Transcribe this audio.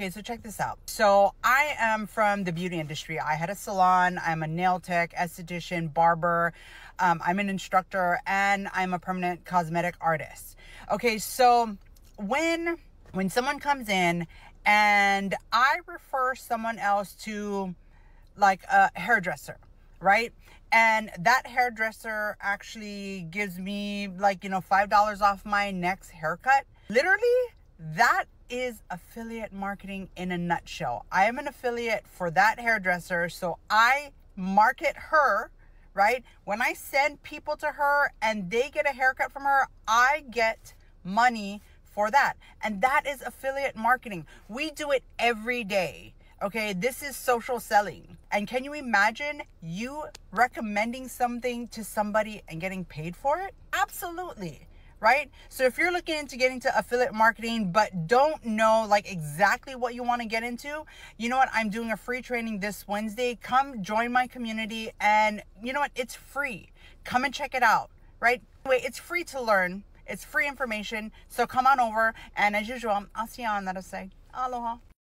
Okay, so check this out. So I am from the beauty industry. I had a salon. I'm a nail tech, esthetician, barber. Um, I'm an instructor, and I'm a permanent cosmetic artist. Okay, so when when someone comes in and I refer someone else to like a hairdresser, right? And that hairdresser actually gives me like, you know, $5 off my next haircut. Literally, that is affiliate marketing in a nutshell. I am an affiliate for that hairdresser, so I market her, right? When I send people to her and they get a haircut from her, I get money for that. And that is affiliate marketing. We do it every day. Okay, this is social selling. And can you imagine you recommending something to somebody and getting paid for it? Absolutely right? So if you're looking into getting to affiliate marketing but don't know like exactly what you want to get into, you know what? I'm doing a free training this Wednesday. Come join my community and you know what? It's free. Come and check it out, right? Wait, it's free to learn. It's free information. So come on over and as usual, I'll see you on that say. Aloha.